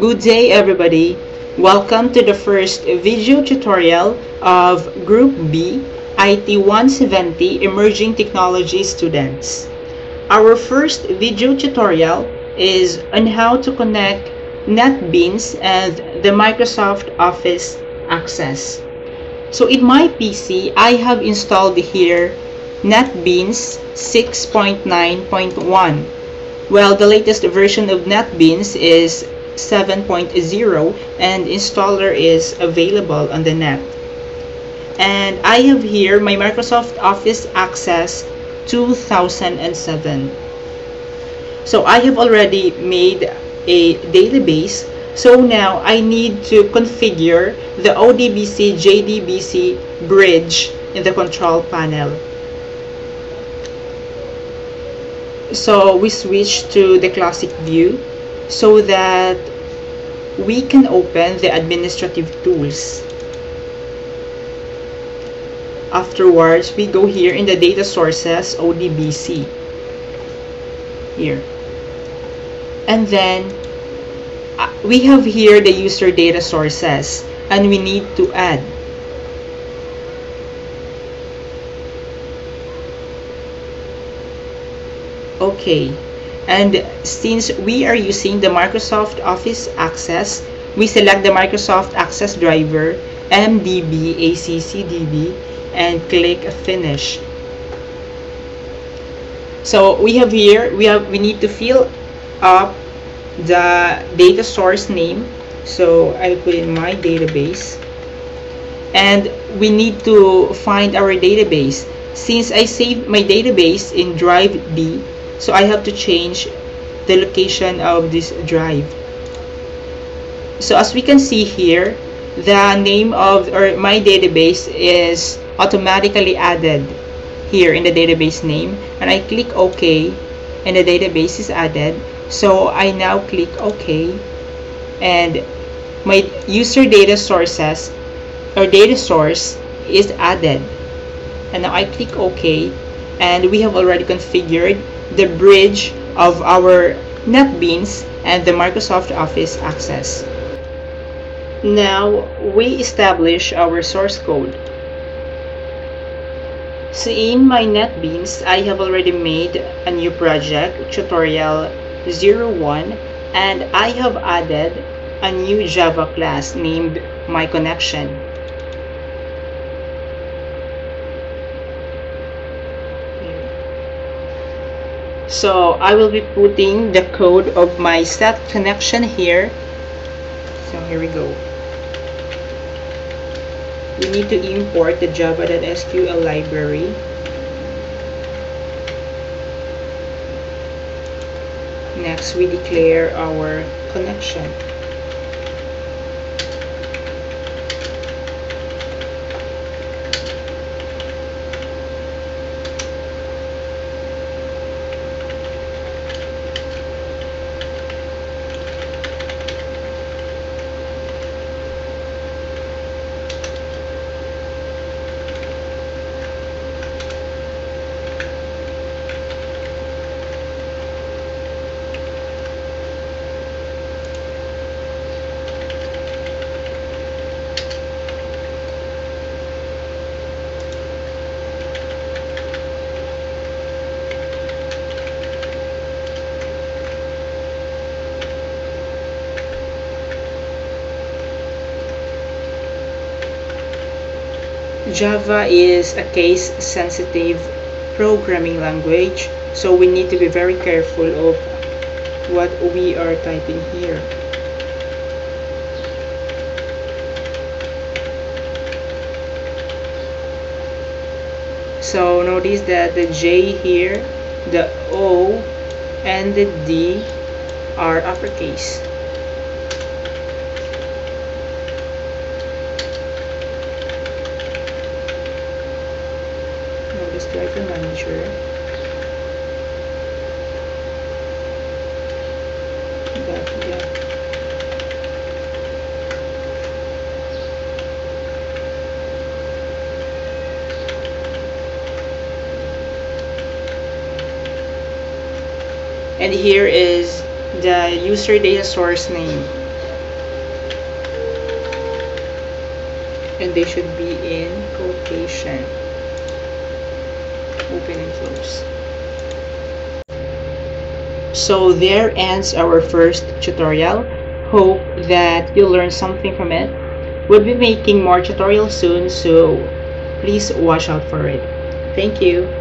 Good day everybody. Welcome to the first video tutorial of Group B IT 170 Emerging Technology students. Our first video tutorial is on how to connect NetBeans and the Microsoft Office Access. So in my PC, I have installed here NetBeans 6.9.1. Well, the latest version of NetBeans is 7.0 and installer is available on the net. And I have here my Microsoft Office Access 2007. So I have already made a database. So now I need to configure the ODBC JDBC bridge in the control panel. So we switch to the classic view so that we can open the administrative tools. Afterwards, we go here in the data sources ODBC. Here. And then uh, we have here the user data sources and we need to add okay and since we are using the Microsoft Office Access we select the Microsoft Access driver MDB ACCDB and click finish. So we have here we have we need to fill up the data source name. So I'll put in my database. And we need to find our database. Since I saved my database in drive D so I have to change the location of this drive. So as we can see here the name of or my database is automatically added here in the database name. And I click OK and the database is added. So I now click OK and my user data sources or data source is added. And now I click OK and we have already configured the bridge of our NetBeans and the Microsoft Office Access. Now, we establish our source code. So in my NetBeans, I have already made a new project, tutorial 01, and I have added a new Java class named MyConnection. So I will be putting the code of my set connection here. So here we go. We need to import the java.sql library. Next we declare our connection Java is a case-sensitive programming language, so we need to be very careful of what we are typing here. So notice that the J here, the O, and the D are uppercase. library manager. But yeah. And here is the user data source name. And they should be in quotation open and close. So there ends our first tutorial. Hope that you learned something from it. We'll be making more tutorials soon so please watch out for it. Thank you